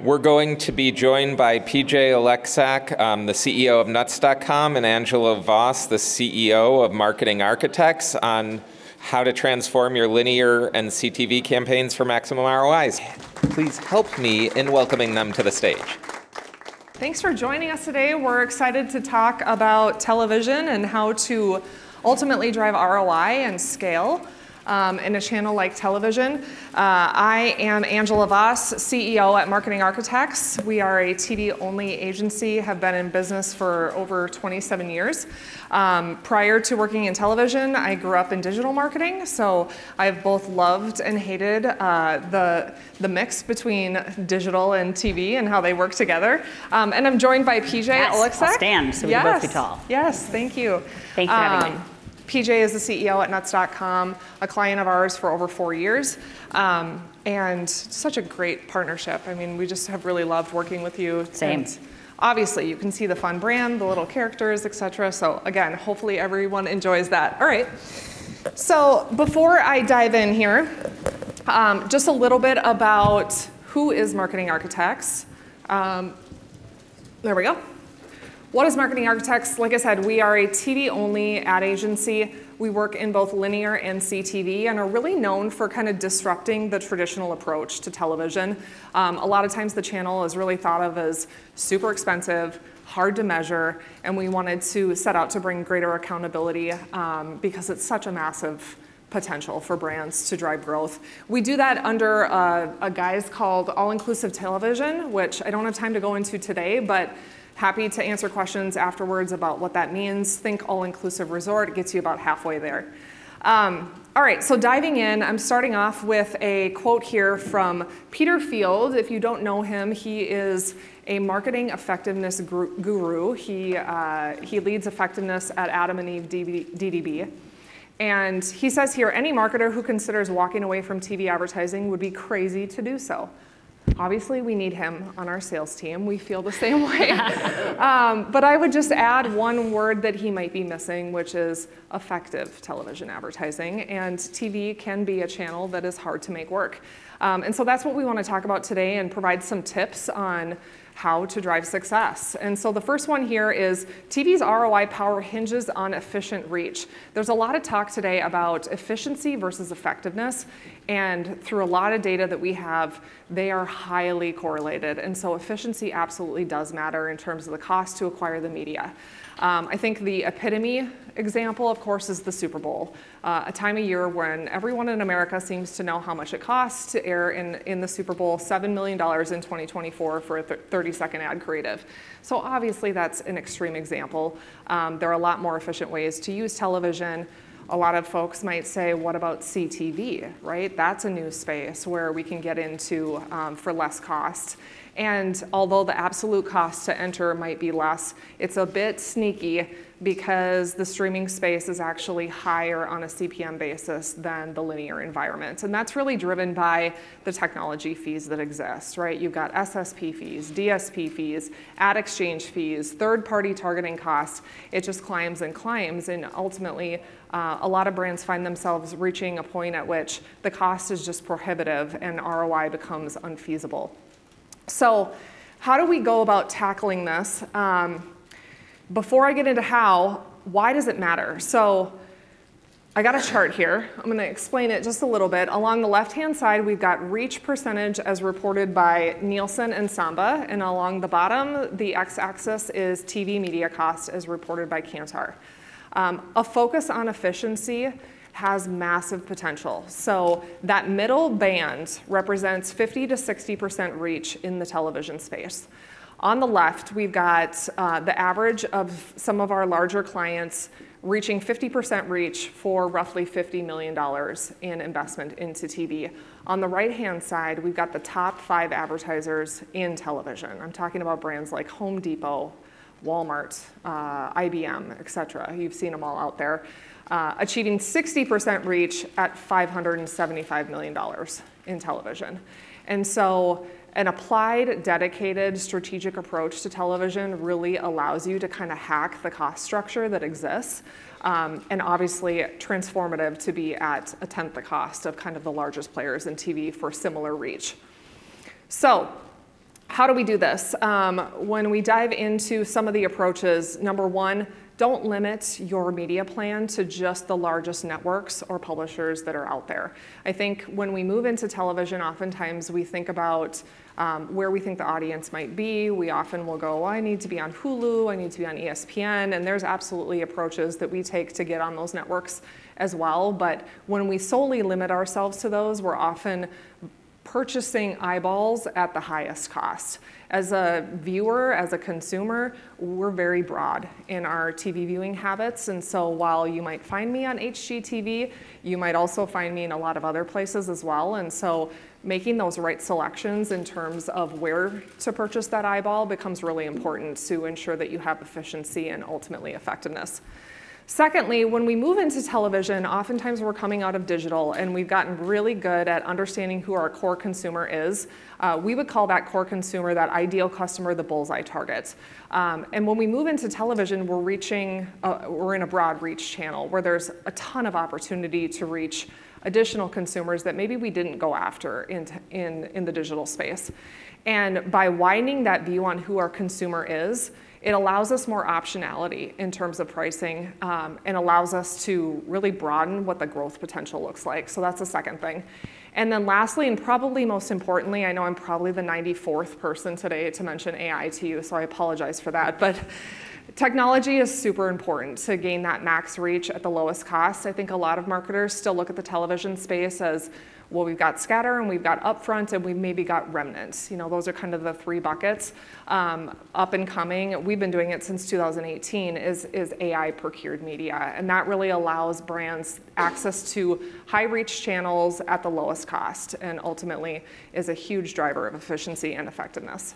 We're going to be joined by PJ Oleksak, um, the CEO of Nuts.com, and Angela Voss, the CEO of Marketing Architects, on how to transform your linear and CTV campaigns for maximum ROIs. Please help me in welcoming them to the stage. Thanks for joining us today. We're excited to talk about television and how to ultimately drive ROI and scale um, in a channel like television. Uh, I am Angela Voss, CEO at Marketing Architects. We are a TV-only agency, have been in business for over 27 years. Um, prior to working in television, I grew up in digital marketing, so I've both loved and hated uh, the, the mix between digital and TV and how they work together. Um, and I'm joined by PJ yes, Oleksak. I'll stand so we yes. can both be tall. Yes, thank you. Thanks for having me. PJ is the CEO at Nuts.com, a client of ours for over four years, um, and such a great partnership. I mean, we just have really loved working with you. Same. And obviously, you can see the fun brand, the little characters, etc. So again, hopefully everyone enjoys that. All right. So before I dive in here, um, just a little bit about who is Marketing Architects. Um, there we go. What is Marketing Architects? Like I said, we are a TV-only ad agency. We work in both linear and CTV and are really known for kind of disrupting the traditional approach to television. Um, a lot of times the channel is really thought of as super expensive, hard to measure, and we wanted to set out to bring greater accountability um, because it's such a massive potential for brands to drive growth. We do that under a, a guise called All-Inclusive Television, which I don't have time to go into today, but Happy to answer questions afterwards about what that means. Think all-inclusive resort, it gets you about halfway there. Um, all right, so diving in, I'm starting off with a quote here from Peter Field. If you don't know him, he is a marketing effectiveness guru. He, uh, he leads effectiveness at Adam and Eve DDB. And he says here, any marketer who considers walking away from TV advertising would be crazy to do so. Obviously, we need him on our sales team. We feel the same way. um, but I would just add one word that he might be missing, which is effective television advertising. And TV can be a channel that is hard to make work. Um, and so that's what we want to talk about today and provide some tips on how to drive success. And so the first one here is TV's ROI power hinges on efficient reach. There's a lot of talk today about efficiency versus effectiveness, and through a lot of data that we have, they are highly correlated. And so efficiency absolutely does matter in terms of the cost to acquire the media. Um, I think the epitome example, of course, is the Super Bowl, uh, a time of year when everyone in America seems to know how much it costs to air in, in the Super Bowl, $7 million in 2024 for a 30 second ad creative. So obviously that's an extreme example. Um, there are a lot more efficient ways to use television. A lot of folks might say, what about CTV, right? That's a new space where we can get into um, for less cost. And although the absolute cost to enter might be less, it's a bit sneaky because the streaming space is actually higher on a CPM basis than the linear environment. And that's really driven by the technology fees that exist, right? You've got SSP fees, DSP fees, ad exchange fees, third-party targeting costs. It just climbs and climbs, and ultimately, uh, a lot of brands find themselves reaching a point at which the cost is just prohibitive and ROI becomes unfeasible. So how do we go about tackling this? Um, before I get into how, why does it matter? So I got a chart here. I'm going to explain it just a little bit. Along the left-hand side, we've got reach percentage as reported by Nielsen and Samba. And along the bottom, the x-axis is TV media cost as reported by Kantar. Um, a focus on efficiency has massive potential. So that middle band represents 50 to 60% reach in the television space. On the left, we've got uh, the average of some of our larger clients reaching 50% reach for roughly $50 million in investment into TV. On the right-hand side, we've got the top five advertisers in television. I'm talking about brands like Home Depot, Walmart, uh, IBM, et cetera. You've seen them all out there uh, achieving 60% reach at $575 million in television. And so an applied, dedicated, strategic approach to television really allows you to kind of hack the cost structure that exists. Um, and obviously transformative to be at a tenth the cost of kind of the largest players in TV for similar reach. So how do we do this? Um, when we dive into some of the approaches, number one, don't limit your media plan to just the largest networks or publishers that are out there. I think when we move into television, oftentimes we think about um, where we think the audience might be. We often will go, well, I need to be on Hulu, I need to be on ESPN, and there's absolutely approaches that we take to get on those networks as well. But when we solely limit ourselves to those, we're often purchasing eyeballs at the highest cost. As a viewer, as a consumer, we're very broad in our TV viewing habits. And so while you might find me on HGTV, you might also find me in a lot of other places as well. And so making those right selections in terms of where to purchase that eyeball becomes really important to ensure that you have efficiency and ultimately effectiveness. Secondly, when we move into television, oftentimes we're coming out of digital and we've gotten really good at understanding who our core consumer is. Uh, we would call that core consumer, that ideal customer, the bullseye target. Um, and when we move into television, we're reaching, uh, we're in a broad reach channel where there's a ton of opportunity to reach additional consumers that maybe we didn't go after in, in, in the digital space. And by widening that view on who our consumer is, it allows us more optionality in terms of pricing um, and allows us to really broaden what the growth potential looks like. So that's the second thing. And then lastly, and probably most importantly, I know I'm probably the 94th person today to mention AI to you, so I apologize for that. But technology is super important to gain that max reach at the lowest cost. I think a lot of marketers still look at the television space as well, we've got scatter and we've got upfront and we've maybe got remnants. You know, those are kind of the three buckets. Um, up and coming, we've been doing it since 2018, is, is AI procured media. And that really allows brands access to high reach channels at the lowest cost and ultimately is a huge driver of efficiency and effectiveness.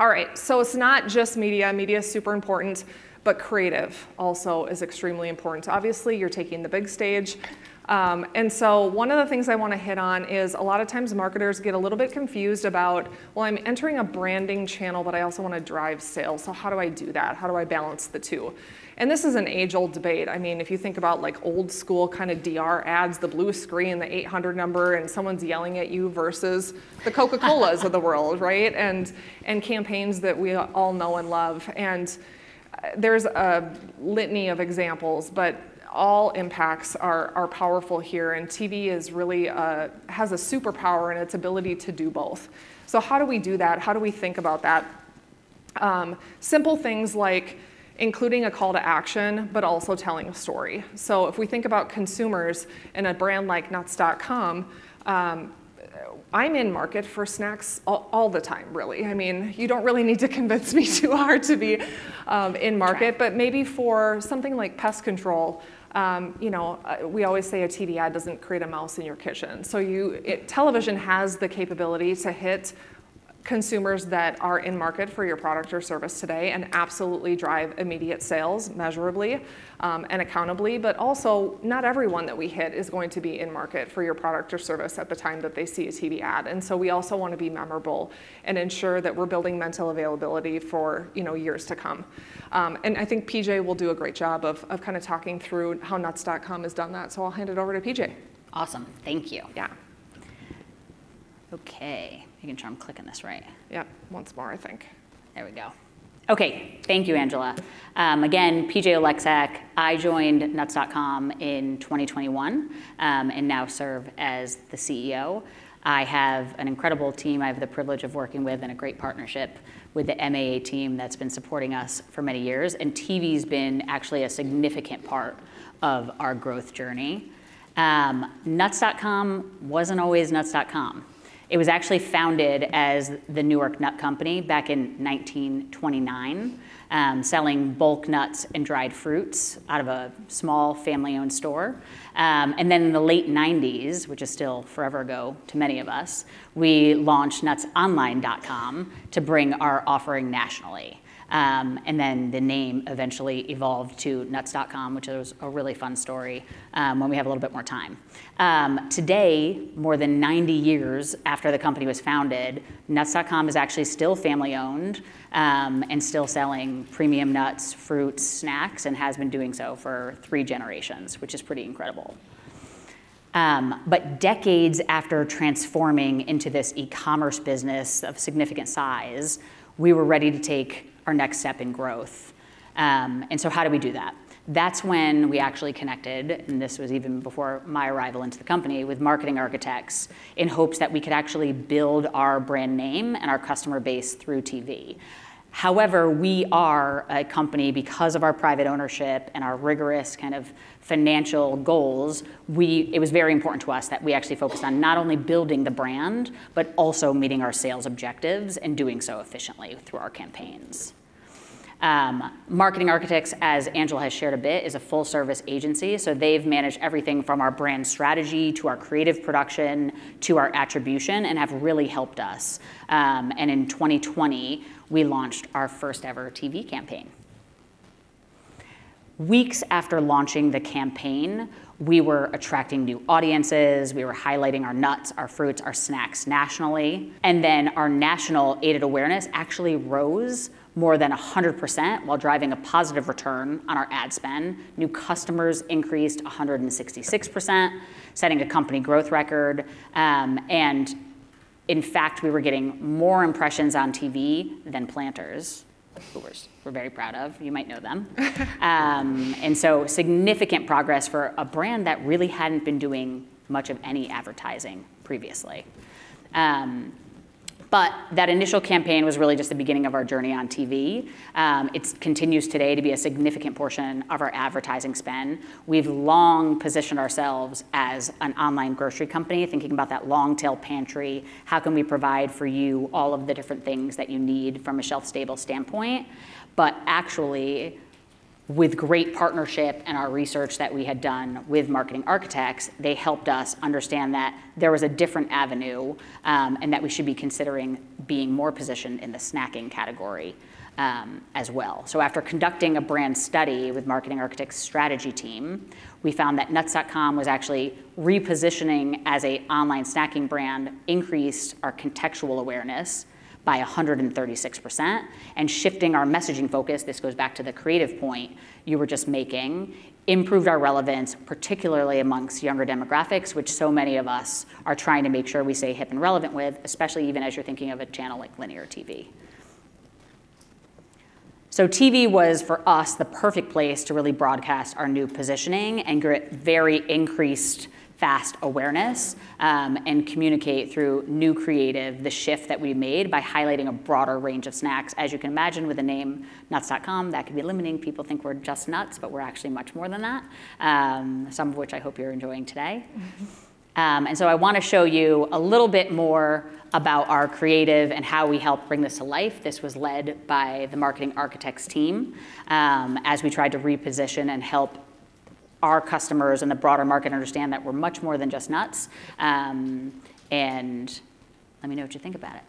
All right, so it's not just media, media is super important, but creative also is extremely important. Obviously, you're taking the big stage. Um, and so one of the things I want to hit on is a lot of times marketers get a little bit confused about, well, I'm entering a branding channel, but I also want to drive sales. So how do I do that? How do I balance the two? And this is an age-old debate. I mean, if you think about like old school kind of DR ads, the blue screen, the 800 number, and someone's yelling at you versus the Coca-Colas of the world, right? And, and campaigns that we all know and love. And uh, there's a litany of examples, but all impacts are, are powerful here, and TV is really uh, has a superpower in its ability to do both. So how do we do that? How do we think about that? Um, simple things like including a call to action, but also telling a story. So if we think about consumers in a brand like Nuts.com, um, I'm in market for snacks all, all, the time, really. I mean, you don't really need to convince me too hard to be um, in market, but maybe for something like pest control, um, you know, uh, we always say a TV ad doesn't create a mouse in your kitchen. So you, it, television has the capability to hit consumers that are in market for your product or service today and absolutely drive immediate sales measurably um, and accountably, but also not everyone that we hit is going to be in market for your product or service at the time that they see a TV ad. And so we also want to be memorable and ensure that we're building mental availability for you know, years to come. Um, and I think PJ will do a great job of, of kind of talking through how nuts.com has done that. So I'll hand it over to PJ. Awesome, thank you. Yeah. Okay, making sure I'm clicking this right. Yep, once more, I think. There we go. Okay, thank you, Angela. Um, again, PJ Oleksak. I joined Nuts.com in 2021 um, and now serve as the CEO. I have an incredible team I have the privilege of working with and a great partnership with the MAA team that's been supporting us for many years. And TV's been actually a significant part of our growth journey. Um, nuts.com wasn't always nuts.com. It was actually founded as the Newark Nut Company back in 1929, um, selling bulk nuts and dried fruits out of a small family owned store. Um, and then in the late 90s, which is still forever ago to many of us, we launched nutsonline.com to bring our offering nationally. Um, and then the name eventually evolved to nuts.com, which was a really fun story um, when we have a little bit more time. Um, today, more than 90 years after the company was founded, nuts.com is actually still family owned um, and still selling premium nuts, fruits, snacks, and has been doing so for three generations, which is pretty incredible. Um, but decades after transforming into this e-commerce business of significant size, we were ready to take our next step in growth. Um, and so how do we do that? That's when we actually connected, and this was even before my arrival into the company, with marketing architects in hopes that we could actually build our brand name and our customer base through TV. However, we are a company because of our private ownership and our rigorous kind of financial goals. We, it was very important to us that we actually focused on not only building the brand, but also meeting our sales objectives and doing so efficiently through our campaigns. Um, Marketing Architects, as Angela has shared a bit, is a full service agency. So they've managed everything from our brand strategy to our creative production to our attribution and have really helped us. Um, and in 2020, we launched our first ever TV campaign. Weeks after launching the campaign, we were attracting new audiences, we were highlighting our nuts, our fruits, our snacks nationally, and then our national aided awareness actually rose more than 100% while driving a positive return on our ad spend. New customers increased 166%, setting a company growth record, um, and in fact, we were getting more impressions on TV than Planters, who we're, we're very proud of. You might know them. um, and so significant progress for a brand that really hadn't been doing much of any advertising previously. Um, but that initial campaign was really just the beginning of our journey on TV. Um, it continues today to be a significant portion of our advertising spend. We've long positioned ourselves as an online grocery company, thinking about that long tail pantry. How can we provide for you all of the different things that you need from a shelf stable standpoint? But actually, with great partnership and our research that we had done with marketing architects, they helped us understand that there was a different avenue um, and that we should be considering being more positioned in the snacking category um, as well. So after conducting a brand study with marketing architects strategy team, we found that nuts.com was actually repositioning as a online snacking brand, increased our contextual awareness, by 136%, and shifting our messaging focus, this goes back to the creative point you were just making, improved our relevance, particularly amongst younger demographics, which so many of us are trying to make sure we stay hip and relevant with, especially even as you're thinking of a channel like linear TV. So TV was for us the perfect place to really broadcast our new positioning and get very increased fast awareness um, and communicate through new creative the shift that we made by highlighting a broader range of snacks. As you can imagine with the name nuts.com, that could be limiting. People think we're just nuts, but we're actually much more than that, um, some of which I hope you're enjoying today. Um, and so I want to show you a little bit more about our creative and how we help bring this to life. This was led by the marketing architects team um, as we tried to reposition and help our customers and the broader market understand that we're much more than just nuts. Um, and let me know what you think about it.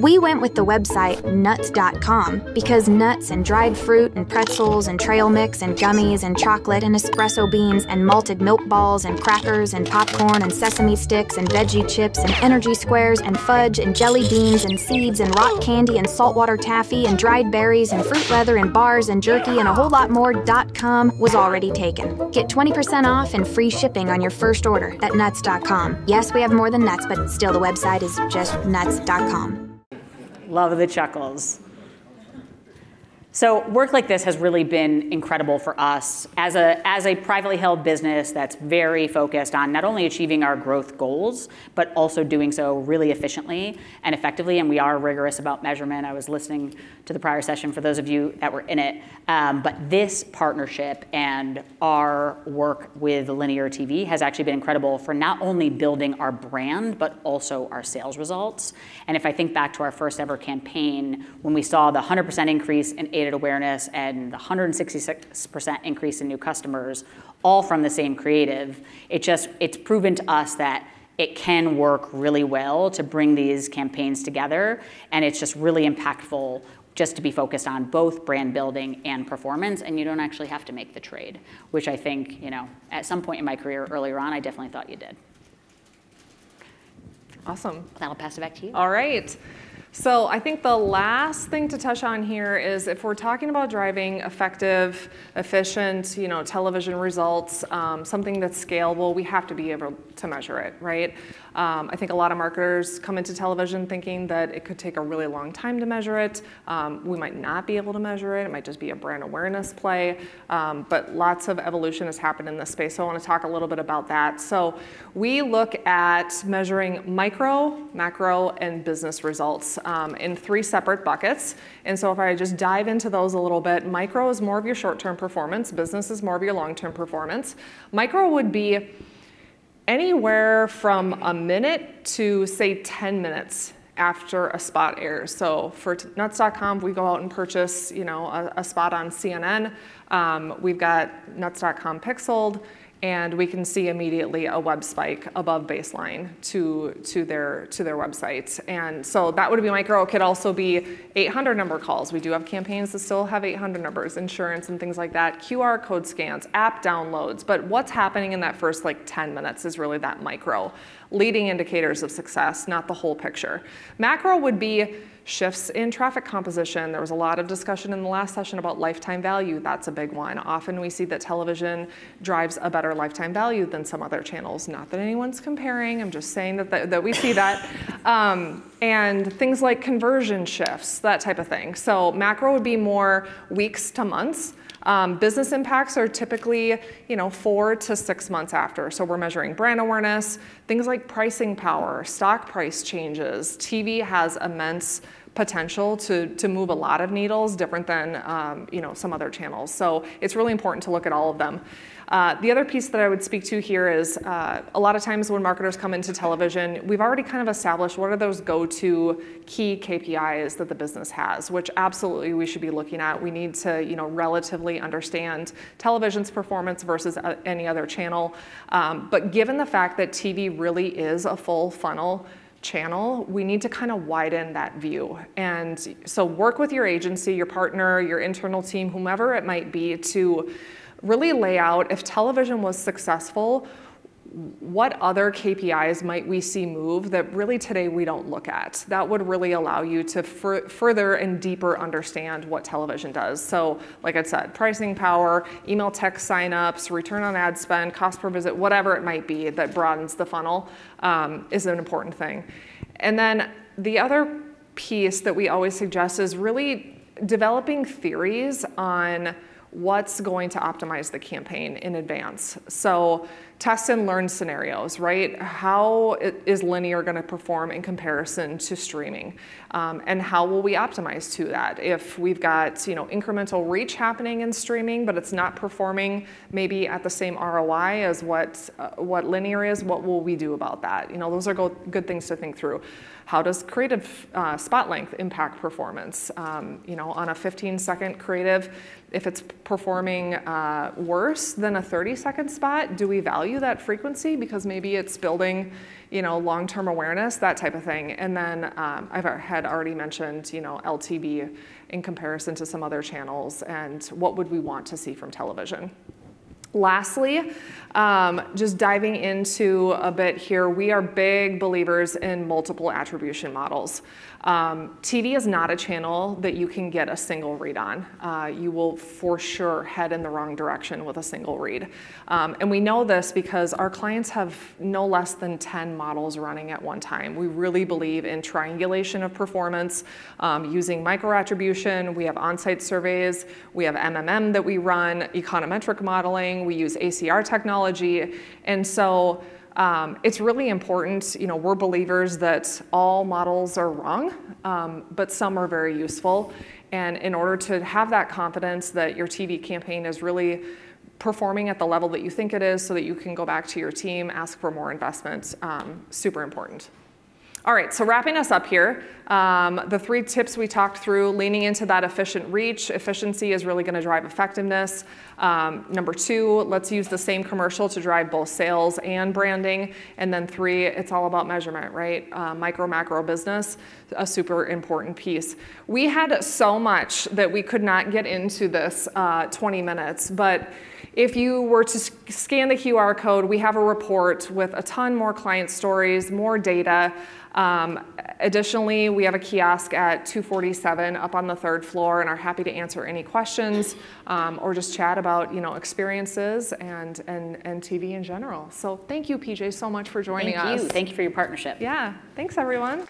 We went with the website nuts.com because nuts and dried fruit and pretzels and trail mix and gummies and chocolate and espresso beans and malted milk balls and crackers and popcorn and sesame sticks and veggie chips and energy squares and fudge and jelly beans and seeds and rock candy and saltwater taffy and dried berries and fruit leather and bars and jerky and a whole lot more .com was already taken. Get 20% off and free shipping on your first order at nuts.com. Yes, we have more than nuts, but still the website is just nuts.com. Love the chuckles. So work like this has really been incredible for us as a, as a privately held business that's very focused on not only achieving our growth goals, but also doing so really efficiently and effectively. And we are rigorous about measurement. I was listening to the prior session for those of you that were in it. Um, but this partnership and our work with linear TV has actually been incredible for not only building our brand, but also our sales results. And if I think back to our first ever campaign, when we saw the 100% increase in aided awareness and the 166% increase in new customers, all from the same creative, it just, it's proven to us that it can work really well to bring these campaigns together. And it's just really impactful just to be focused on both brand building and performance, and you don't actually have to make the trade, which I think, you know, at some point in my career earlier on, I definitely thought you did. Awesome. That'll pass it back to you. All right. So I think the last thing to touch on here is if we're talking about driving effective, efficient, you know, television results, um, something that's scalable, we have to be able to measure it, right? Um, I think a lot of marketers come into television thinking that it could take a really long time to measure it. Um, we might not be able to measure it. It might just be a brand awareness play. Um, but lots of evolution has happened in this space. So I want to talk a little bit about that. So we look at measuring micro, macro, and business results um, in three separate buckets. And so if I just dive into those a little bit, micro is more of your short-term performance. Business is more of your long-term performance. Micro would be anywhere from a minute to say 10 minutes after a spot airs. So for nuts.com, we go out and purchase, you know, a, a spot on CNN. Um, we've got nuts.com pixeled and we can see immediately a web spike above baseline to, to, their, to their websites. And so that would be micro. It could also be 800 number calls. We do have campaigns that still have 800 numbers, insurance and things like that, QR code scans, app downloads. But what's happening in that first like 10 minutes is really that micro. Leading indicators of success, not the whole picture. Macro would be Shifts in traffic composition. There was a lot of discussion in the last session about lifetime value. That's a big one. Often we see that television drives a better lifetime value than some other channels. Not that anyone's comparing, I'm just saying that, that, that we see that. Um, and things like conversion shifts, that type of thing. So macro would be more weeks to months. Um, business impacts are typically, you know, four to six months after. So we're measuring brand awareness, things like pricing power, stock price changes. TV has immense potential to, to move a lot of needles different than um, you know, some other channels. So it's really important to look at all of them. Uh, the other piece that I would speak to here is uh, a lot of times when marketers come into television, we've already kind of established what are those go-to key KPIs that the business has, which absolutely we should be looking at. We need to, you know, relatively understand television's performance versus uh, any other channel. Um, but given the fact that TV really is a full funnel channel, we need to kind of widen that view. And so work with your agency, your partner, your internal team, whomever it might be to really lay out if television was successful, what other KPIs might we see move that really today we don't look at? That would really allow you to further and deeper understand what television does. So, like I said, pricing power, email text signups, return on ad spend, cost per visit, whatever it might be that broadens the funnel um, is an important thing. And then the other piece that we always suggest is really developing theories on what's going to optimize the campaign in advance. So test and learn scenarios, right? How is linear going to perform in comparison to streaming? Um, and how will we optimize to that? If we've got you know incremental reach happening in streaming, but it's not performing maybe at the same ROI as what uh, what linear is, what will we do about that? You know, those are go good things to think through. How does creative uh, spot length impact performance? Um, you know, on a 15 second creative, if it's performing uh, worse than a 30 second spot, do we value that frequency because maybe it's building, you know, long-term awareness, that type of thing. And then um, I've had already mentioned, you know, LTV in comparison to some other channels and what would we want to see from television. Lastly, um, just diving into a bit here, we are big believers in multiple attribution models. Um, TV is not a channel that you can get a single read on. Uh, you will for sure head in the wrong direction with a single read. Um, and we know this because our clients have no less than 10 models running at one time. We really believe in triangulation of performance um, using microattribution. We have on-site surveys. We have MMM that we run, econometric modeling. We use ACR technology. And so um, it's really important, you know, we're believers that all models are wrong, um, but some are very useful. And in order to have that confidence that your TV campaign is really performing at the level that you think it is so that you can go back to your team, ask for more investment, um, super important. All right, so wrapping us up here, um, the three tips we talked through, leaning into that efficient reach. Efficiency is really going to drive effectiveness. Um, number two, let's use the same commercial to drive both sales and branding. And then three, it's all about measurement, right? Uh, micro, macro business, a super important piece. We had so much that we could not get into this uh, 20 minutes, but if you were to scan the QR code, we have a report with a ton more client stories, more data. Um, additionally, we have a kiosk at 247 up on the third floor and are happy to answer any questions um, or just chat about you know experiences and, and, and TV in general. So thank you, PJ, so much for joining Thank us. Thank you. Thank you for your partnership. Yeah, thanks everyone.